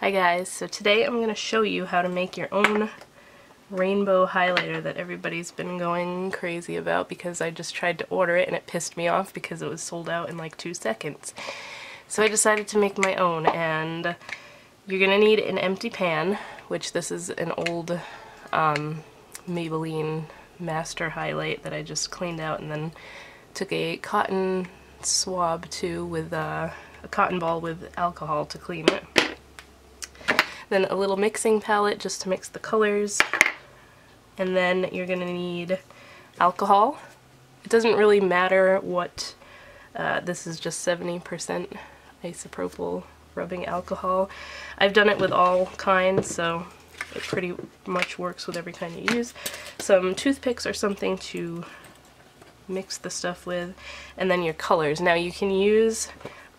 Hi guys, so today I'm going to show you how to make your own rainbow highlighter that everybody's been going crazy about because I just tried to order it and it pissed me off because it was sold out in like two seconds. So I decided to make my own and you're going to need an empty pan, which this is an old um, Maybelline Master Highlight that I just cleaned out and then took a cotton swab to with uh, a cotton ball with alcohol to clean it. Then a little mixing palette just to mix the colors. And then you're going to need alcohol. It doesn't really matter what, uh, this is just 70% isopropyl rubbing alcohol. I've done it with all kinds, so it pretty much works with every kind you use. Some toothpicks or something to mix the stuff with, and then your colors. Now you can use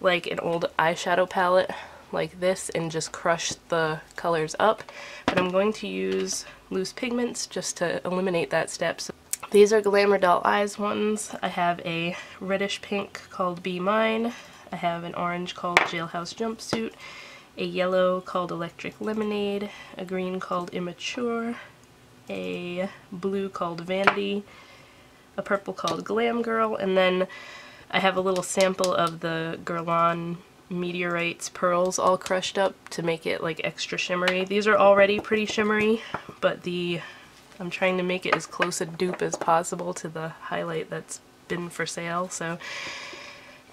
like an old eyeshadow palette like this and just crush the colors up. But I'm going to use loose pigments just to eliminate that step. So these are Glamour Doll Eyes ones. I have a reddish pink called Be Mine. I have an orange called Jailhouse Jumpsuit. A yellow called Electric Lemonade. A green called Immature. A blue called Vanity. A purple called Glam Girl. And then I have a little sample of the Guerlain meteorites pearls all crushed up to make it like extra shimmery. These are already pretty shimmery, but the I'm trying to make it as close a dupe as possible to the highlight that's been for sale. So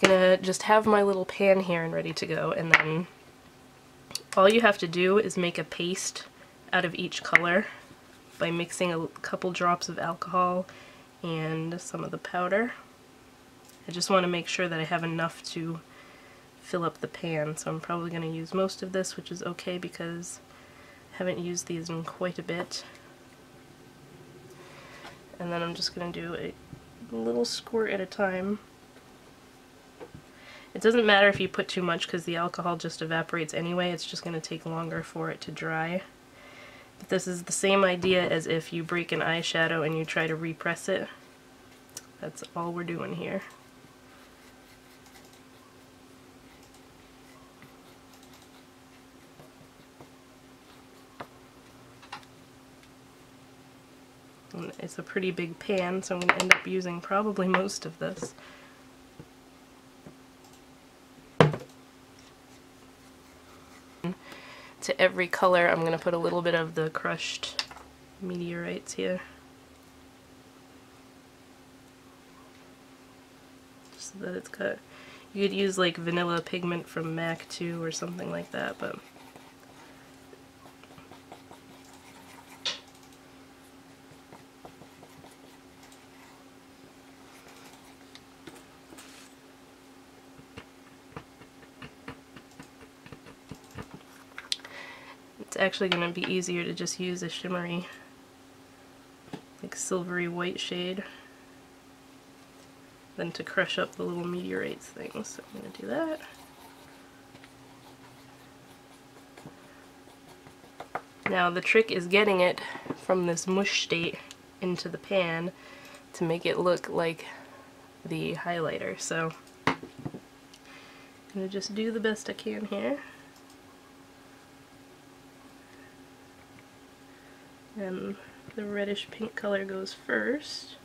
I'm gonna just have my little pan here and ready to go and then all you have to do is make a paste out of each color by mixing a couple drops of alcohol and some of the powder. I just want to make sure that I have enough to fill up the pan. So I'm probably going to use most of this, which is okay because I haven't used these in quite a bit. And then I'm just going to do a little squirt at a time. It doesn't matter if you put too much because the alcohol just evaporates anyway, it's just going to take longer for it to dry. But this is the same idea as if you break an eyeshadow and you try to repress it. That's all we're doing here. It's a pretty big pan, so I'm going to end up using probably most of this. To every color, I'm going to put a little bit of the crushed meteorites here. Just so that it's got... You could use like vanilla pigment from MAC too or something like that, but actually going to be easier to just use a shimmery, like silvery white shade than to crush up the little meteorites things. So I'm going to do that. Now the trick is getting it from this mush state into the pan to make it look like the highlighter. So I'm going to just do the best I can here. And the reddish pink color goes first.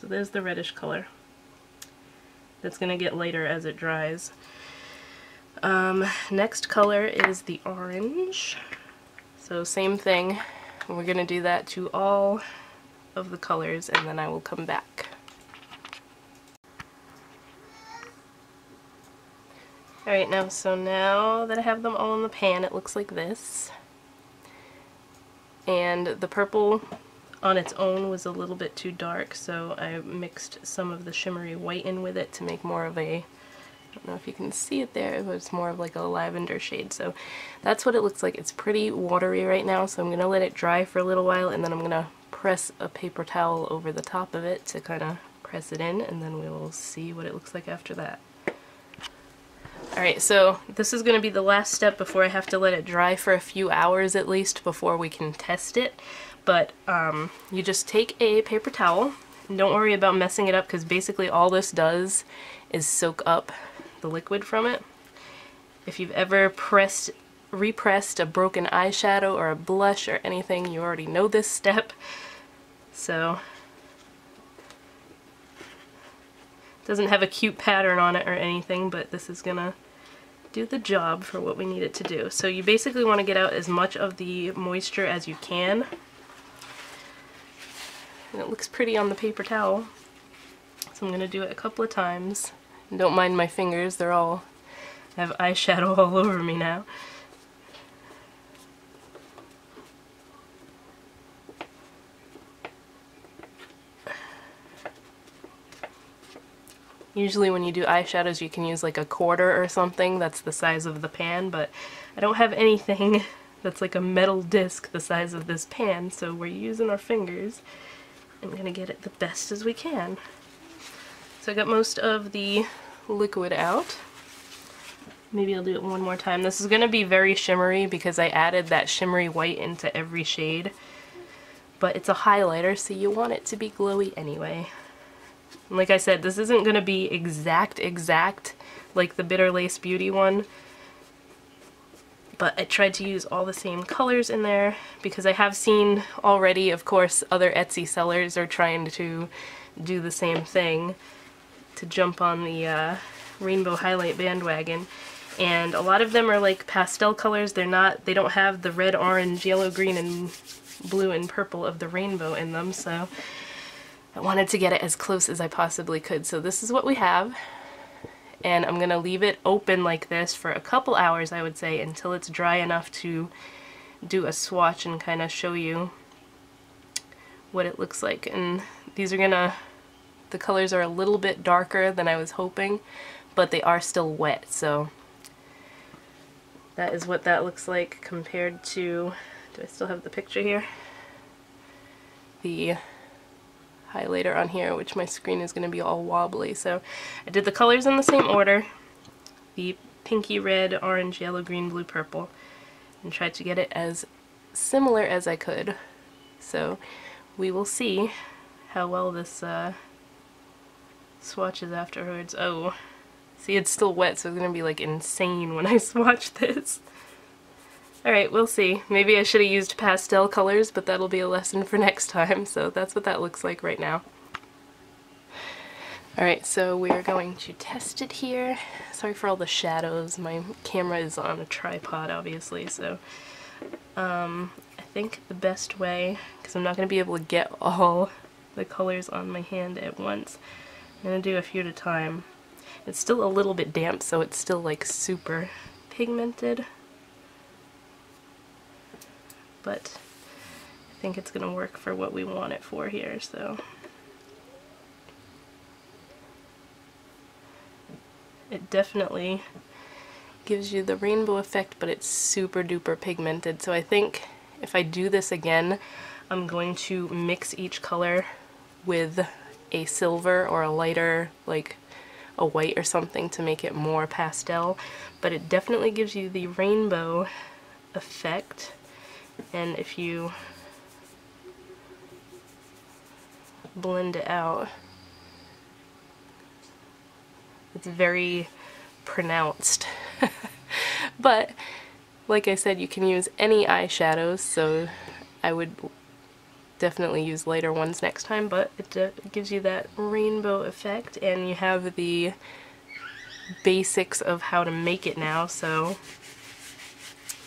So there's the reddish color. That's going to get lighter as it dries. Um, next color is the orange. So same thing, we're going to do that to all of the colors and then I will come back. Alright now, so now that I have them all in the pan, it looks like this. And the purple on its own was a little bit too dark, so I mixed some of the shimmery white in with it to make more of a, I don't know if you can see it there, it was more of like a lavender shade. So that's what it looks like. It's pretty watery right now, so I'm going to let it dry for a little while, and then I'm going to press a paper towel over the top of it to kind of press it in, and then we will see what it looks like after that. Alright, so this is going to be the last step before I have to let it dry for a few hours at least before we can test it. But um, you just take a paper towel don't worry about messing it up because basically all this does is soak up the liquid from it. If you've ever pressed, repressed a broken eyeshadow or a blush or anything, you already know this step. So, doesn't have a cute pattern on it or anything, but this is gonna do the job for what we need it to do. So you basically want to get out as much of the moisture as you can. And it looks pretty on the paper towel. So I'm going to do it a couple of times. And don't mind my fingers, they're all, I have eyeshadow all over me now. Usually when you do eyeshadows you can use like a quarter or something that's the size of the pan, but I don't have anything that's like a metal disc the size of this pan, so we're using our fingers and gonna get it the best as we can. So I got most of the liquid out. Maybe I'll do it one more time. This is gonna be very shimmery because I added that shimmery white into every shade, but it's a highlighter so you want it to be glowy anyway. And like I said, this isn't going to be exact, exact like the Bitter Lace Beauty one. But I tried to use all the same colors in there because I have seen already, of course, other Etsy sellers are trying to do the same thing to jump on the uh, rainbow highlight bandwagon. And a lot of them are like pastel colors. They're not, they don't have the red, orange, yellow, green, and blue and purple of the rainbow in them. So I wanted to get it as close as I possibly could. So this is what we have. And I'm going to leave it open like this for a couple hours, I would say, until it's dry enough to do a swatch and kind of show you what it looks like. And these are going to, the colors are a little bit darker than I was hoping, but they are still wet. So that is what that looks like compared to, do I still have the picture here? The highlighter on here, which my screen is going to be all wobbly. So I did the colors in the same order, the pinky red, orange, yellow, green, blue, purple, and tried to get it as similar as I could. So we will see how well this uh, swatches afterwards. Oh, see it's still wet so it's going to be like insane when I swatch this. Alright, we'll see. Maybe I should have used pastel colors, but that'll be a lesson for next time, so that's what that looks like right now. Alright, so we're going to test it here. Sorry for all the shadows. My camera is on a tripod, obviously, so um, I think the best way, because I'm not going to be able to get all the colors on my hand at once, I'm going to do a few at a time. It's still a little bit damp, so it's still like super pigmented but I think it's going to work for what we want it for here, so. It definitely gives you the rainbow effect, but it's super duper pigmented. So I think if I do this again, I'm going to mix each color with a silver or a lighter, like a white or something to make it more pastel. But it definitely gives you the rainbow effect and if you blend it out it's very pronounced. But like I said you can use any eyeshadows so I would definitely use lighter ones next time but it, uh, gives you that rainbow effect and you have the basics of how to make it now so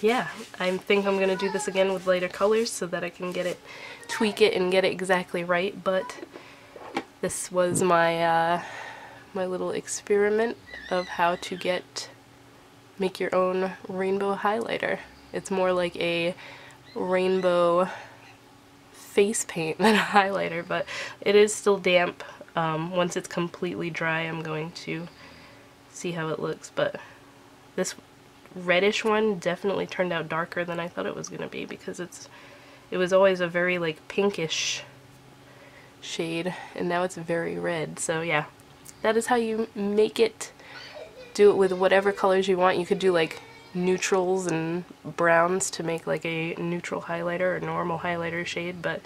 yeah, I think I'm going to do this again with lighter colors so that I can get it, tweak it and get it exactly right, but this was my, uh, my little experiment of how to get, make your own rainbow highlighter. It's more like a rainbow face paint than a highlighter, but it is still damp. Um, once it's completely dry, I'm going to see how it looks, but this reddish one definitely turned out darker than I thought it was going to be because it's it was always a very like pinkish shade and now it's very red. So yeah that is how you make it. Do it with whatever colors you want. You could do like neutrals and browns to make like a neutral highlighter or normal highlighter shade, but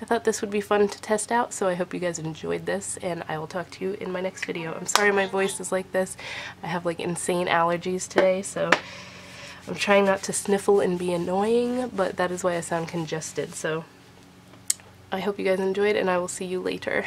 I thought this would be fun to test out, so I hope you guys enjoyed this, and I will talk to you in my next video. I'm sorry my voice is like this. I have like insane allergies today, so I'm trying not to sniffle and be annoying, but that is why I sound congested, so I hope you guys enjoyed, and I will see you later.